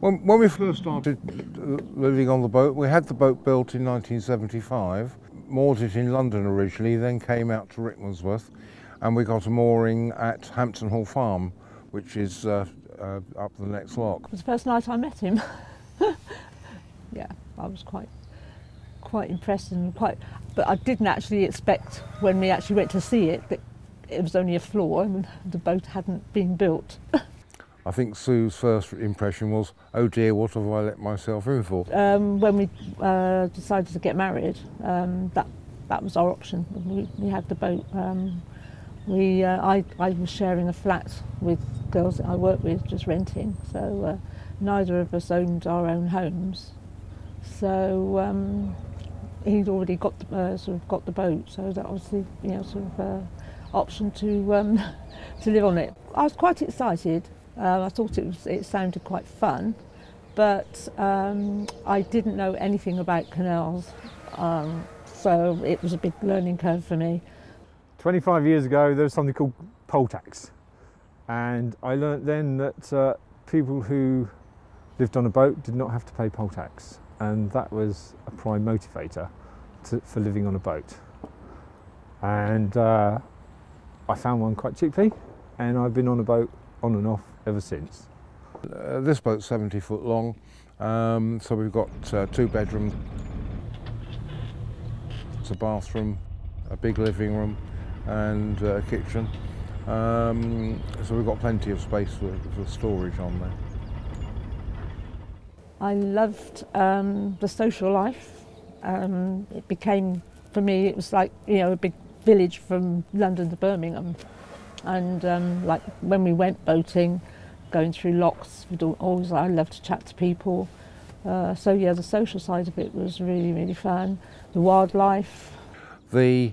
When, when we first started living on the boat, we had the boat built in 1975, moored it in London originally, then came out to Rickmansworth, and we got a mooring at Hampton Hall Farm, which is uh, uh, up the next lock. It was the first night I met him. yeah, I was quite quite impressed and quite, but I didn't actually expect when we actually went to see it that it was only a floor and the boat hadn't been built. I think Sue's first impression was, oh dear, what have I let myself in for? Um, when we uh, decided to get married, um, that that was our option. We, we had the boat. Um, we, uh, I, I was sharing a flat with girls that I worked with, just renting. So uh, neither of us owned our own homes. So um, he'd already got the, uh, sort of got the boat, so that was the you know sort of uh, option to um, to live on it. I was quite excited. Uh, I thought it was it sounded quite fun, but um, I didn't know anything about canals, um, so it was a big learning curve for me. 25 years ago, there was something called poll tax, and I learnt then that uh, people who lived on a boat did not have to pay poll tax and that was a prime motivator to, for living on a boat. And uh, I found one quite cheaply, and I've been on a boat on and off ever since. Uh, this boat's 70 foot long, um, so we've got uh, two bedrooms, it's a bathroom, a big living room, and uh, a kitchen. Um, so we've got plenty of space for, for storage on there. I loved um, the social life. Um, it became, for me, it was like, you know, a big village from London to Birmingham. And um, like when we went boating, going through locks, we'd always, I love to chat to people. Uh, so yeah, the social side of it was really, really fun. The wildlife. The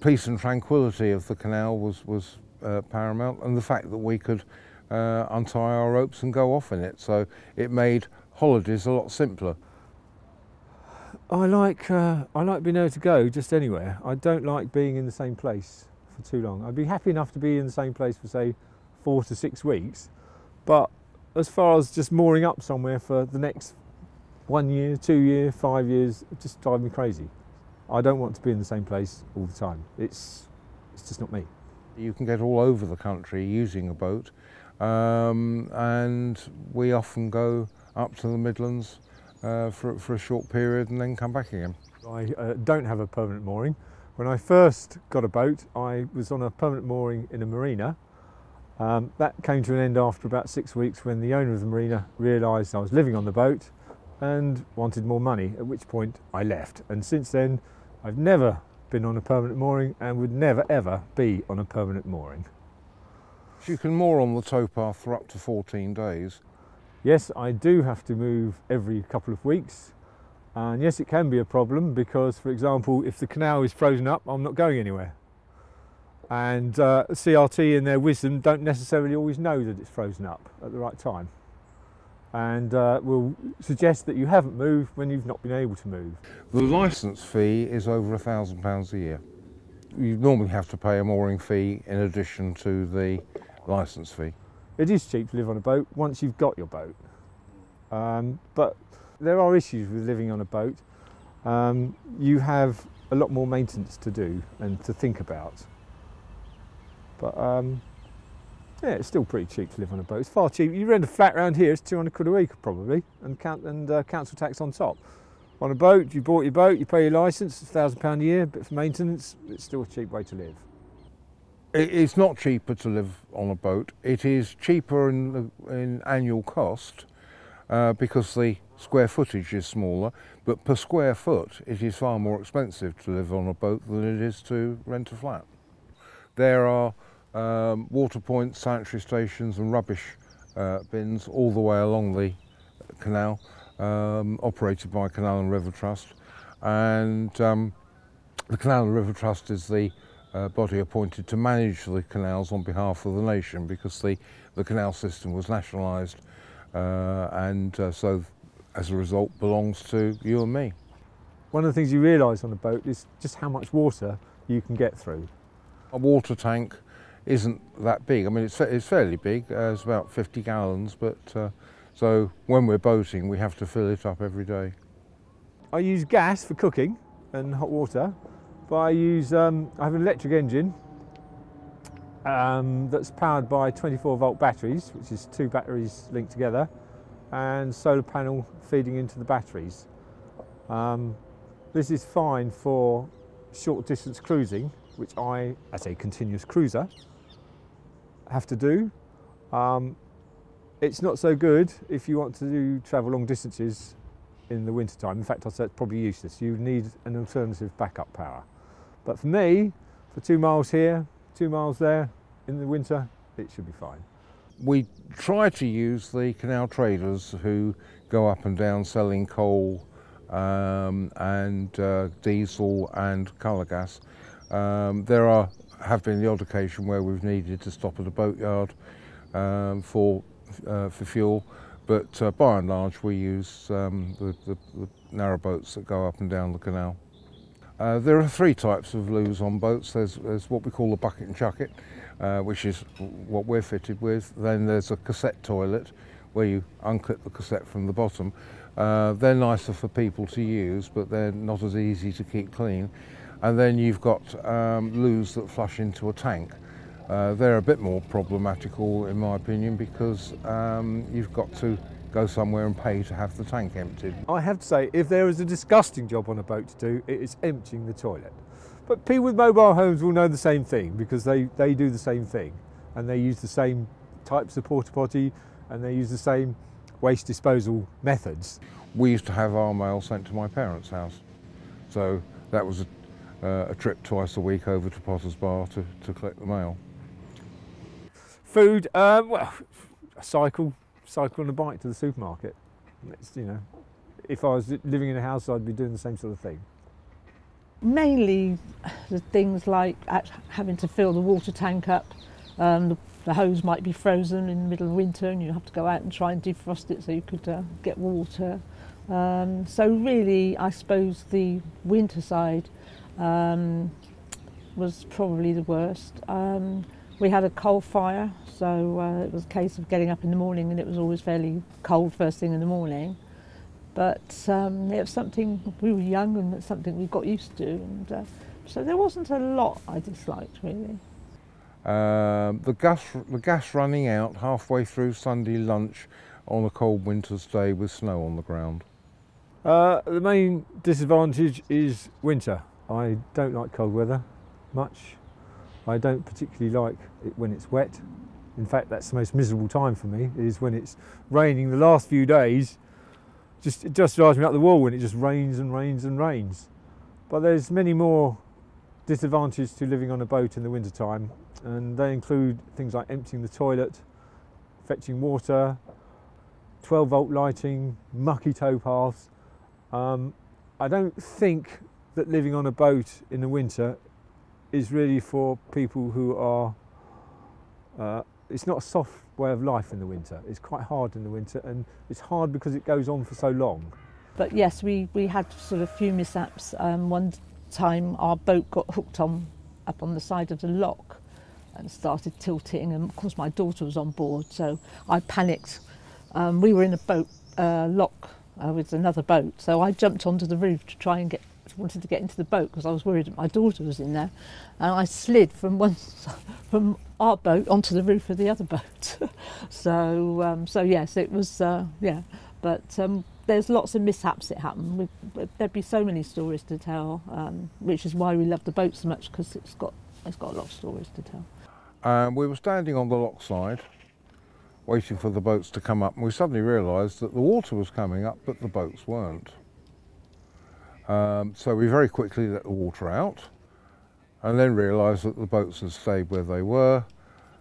peace and tranquility of the canal was, was uh, paramount and the fact that we could uh, untie our ropes and go off in it. So it made holidays a lot simpler. I like uh, I like being able to go just anywhere. I don't like being in the same place for too long. I'd be happy enough to be in the same place for say four to six weeks, but as far as just mooring up somewhere for the next one year, two year, five years, it just drives me crazy. I don't want to be in the same place all the time. It's it's just not me. You can get all over the country using a boat, um, and we often go up to the Midlands uh, for, for a short period and then come back again. I uh, don't have a permanent mooring. When I first got a boat, I was on a permanent mooring in a marina. Um, that came to an end after about six weeks when the owner of the marina realised I was living on the boat and wanted more money, at which point I left. And since then, I've never been on a permanent mooring and would never ever be on a permanent mooring. You can moor on the towpath for up to 14 days. Yes, I do have to move every couple of weeks. And yes, it can be a problem because, for example, if the canal is frozen up, I'm not going anywhere. And uh, CRT in their wisdom don't necessarily always know that it's frozen up at the right time. And uh, will suggest that you haven't moved when you've not been able to move. The licence fee is over a thousand pounds a year. You normally have to pay a mooring fee in addition to the licence fee. It is cheap to live on a boat once you've got your boat. Um, but there are issues with living on a boat. Um, you have a lot more maintenance to do and to think about. But um, yeah, it's still pretty cheap to live on a boat. It's far cheaper. You rent a flat around here, it's 200 quid a week probably, and, count, and uh, council tax on top. On a boat, you bought your boat, you pay your licence, it's £1,000 a year, bit for maintenance, it's still a cheap way to live. It's not cheaper to live on a boat. It is cheaper in, in annual cost uh, because the square footage is smaller, but per square foot it is far more expensive to live on a boat than it is to rent a flat. There are um, water points, sanitary stations and rubbish uh, bins all the way along the canal, um, operated by Canal and River Trust. And um, the Canal and River Trust is the uh, body appointed to manage the canals on behalf of the nation because the, the canal system was nationalised uh, and uh, so as a result belongs to you and me. One of the things you realise on a boat is just how much water you can get through. A water tank isn't that big. I mean, it's, it's fairly big. Uh, it's about 50 gallons, but uh, So when we're boating, we have to fill it up every day. I use gas for cooking and hot water, but I use um, I have an electric engine um, that's powered by 24 volt batteries, which is two batteries linked together, and solar panel feeding into the batteries. Um, this is fine for short distance cruising, which I, as a continuous cruiser, have to do. Um, it's not so good if you want to do, travel long distances in the winter time. In fact, I'd say it's probably useless. You need an alternative backup power. But for me, for two miles here, two miles there in the winter, it should be fine. We try to use the canal traders who go up and down selling coal um, and uh, diesel and Calor gas. Um, there are have been the odd occasion where we've needed to stop at a boatyard um, for uh, for fuel, but uh, by and large we use um, the, the, the narrow boats that go up and down the canal. Uh, there are three types of loos on boats. There's, there's what we call the bucket and chuck it, uh, which is what we're fitted with. Then there's a cassette toilet, where you unclip the cassette from the bottom. Uh, they're nicer for people to use, but they're not as easy to keep clean. And then you've got um, loos that flush into a tank. Uh, they're a bit more problematical in my opinion because um, you've got to go somewhere and pay to have the tank emptied. I have to say, if there is a disgusting job on a boat to do, it is emptying the toilet. But people with mobile homes will know the same thing because they, they do the same thing and they use the same types of porta potty and they use the same waste disposal methods. We used to have our mail sent to my parents' house. So that was a, uh, a trip twice a week over to Potter's Bar to, to collect the mail. Food, um, well, a cycle, cycle on a bike to the supermarket. It's, you know, if I was living in a house, I'd be doing the same sort of thing. Mainly the things like having to fill the water tank up. Um, the, the, hose might be frozen in the middle of winter and you have to go out and try and defrost it so you could uh, get water. Um, so really, I suppose the winter side um, was probably the worst. Um, we had a coal fire, so uh, it was a case of getting up in the morning and it was always fairly cold first thing in the morning. But um, it was something, we were young and it's something we got used to. And, uh, so there wasn't a lot I disliked really. Um, the, gas, the gas running out halfway through Sunday lunch on a cold winter's day with snow on the ground. Uh, the main disadvantage is winter. I don't like cold weather much. I don't particularly like it when it's wet. In fact, that's the most miserable time for me, is when it's raining the last few days. Just, it just drives me up the wall when it just rains and rains and rains. But there's many more disadvantages to living on a boat in the winter time, and they include things like emptying the toilet, fetching water, 12 volt lighting, mucky towpaths. Um, I don't think that living on a boat in the winter is really for people who are, uh, it's not a soft way of life in the winter. It's quite hard in the winter and it's hard because it goes on for so long. But yes, we, we had sort of few mishaps. Um, one time our boat got hooked on up on the side of the lock and started tilting and of course my daughter was on board so I panicked. Um, we were in a boat uh, lock uh, with another boat so I jumped onto the roof to try and get wanted to get into the boat because I was worried that my daughter was in there, and I slid from one from our boat onto the roof of the other boat. so um, so yes, it was uh, yeah, but um, there's lots of mishaps that happen. We, there'd be so many stories to tell, um, which is why we love the boat so much because it's got it's got a lot of stories to tell. We were standing on the lock side, waiting for the boats to come up, and we suddenly realised that the water was coming up, but the boats weren't. Um, so we very quickly let the water out and then realised that the boats had stayed where they were.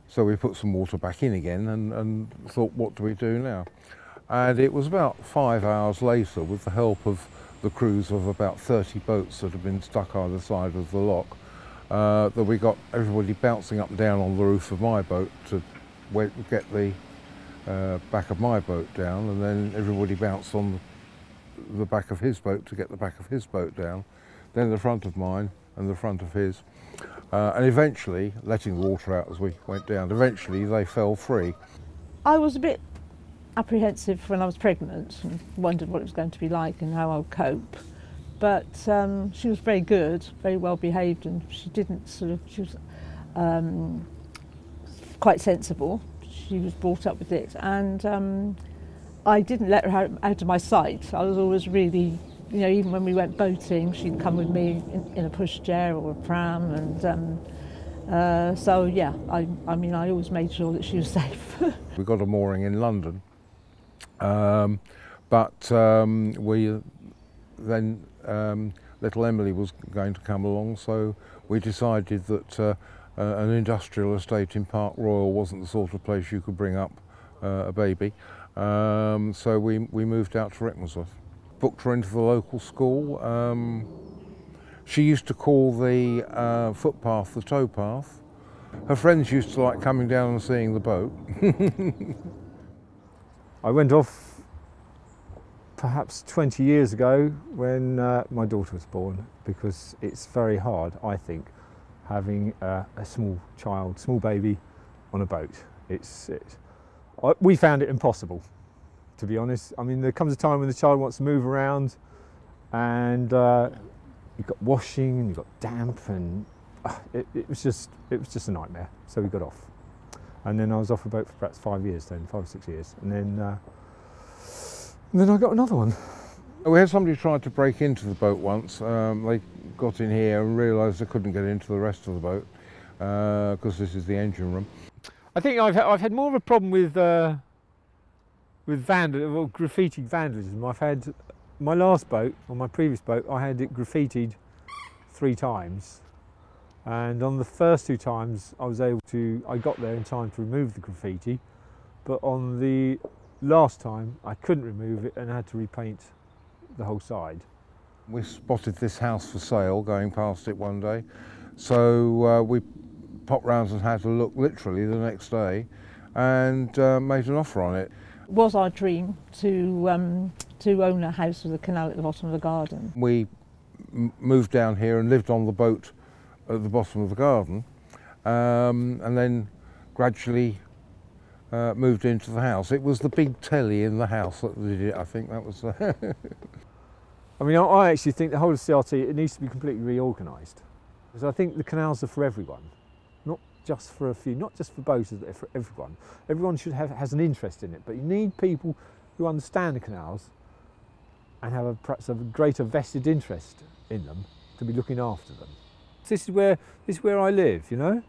So we put some water back in again and, and thought, what do we do now? And it was about five hours later, with the help of the crews of about 30 boats that had been stuck either side of the lock, uh, that we got everybody bouncing up and down on the roof of my boat to get the uh, back of my boat down, and then everybody bounced on the back of his boat to get the back of his boat down, then the front of mine and the front of his. Uh, and eventually, letting the water out as we went down, eventually they fell free. I was a bit apprehensive when I was pregnant and wondered what it was going to be like and how I would cope. But um, she was very good, very well behaved, and she didn't sort of, she was um, quite sensible. She was brought up with it. And um, I didn't let her out of my sight. I was always really, you know, even when we went boating, she'd come with me in, in a pushchair or a pram. And um, uh, so, yeah, I, I mean, I always made sure that she was safe. We got a mooring in London, um, but um, we then um, little Emily was going to come along, so we decided that uh, uh, an industrial estate in Park Royal wasn't the sort of place you could bring up uh, a baby. Um, so we, we moved out to Rickmansworth. Booked her into the local school. Um, she used to call the uh, footpath the towpath. Her friends used to like coming down and seeing the boat. I went off perhaps 20 years ago when uh, my daughter was born because it's very hard, I think, having a, a small child, small baby on a boat. It's, it's We found it impossible, to be honest. I mean, there comes a time when the child wants to move around and uh, you've got washing and you've got damp and uh, it, it was just it was just a nightmare. So we got off. And then I was off a boat for perhaps five years then, five or six years. And then, uh, and then I got another one. We had somebody try to break into the boat once. Um, they got in here and realised they couldn't get into the rest of the boat because this is the engine room. I think I've, I've had more of a problem with uh, with vandal, well, graffiti vandalism. I've had my last boat, on my previous boat, I had it graffitied three times. And on the first two times, I was able to, I got there in time to remove the graffiti. But on the last time, I couldn't remove it and had to repaint the whole side. We spotted this house for sale going past it one day. So uh, we popped round and had a look literally the next day and uh, made an offer on it. It was our dream to, um, to own a house with a canal at the bottom of the garden. We m- moved down here and lived on the boat at the bottom of the garden um, and then gradually uh, moved into the house. It was the big telly in the house that did it, I think that was. Uh, I mean, I- I actually think the whole of CRT, it needs to be completely reorganised. Because I think the canals are for everyone, not just for a few, not just for boaters, but for everyone. Everyone should have has an interest in it, but you need people who understand the canals and have a, perhaps a greater vested interest in them to be looking after them. This is where this is where I live, you know.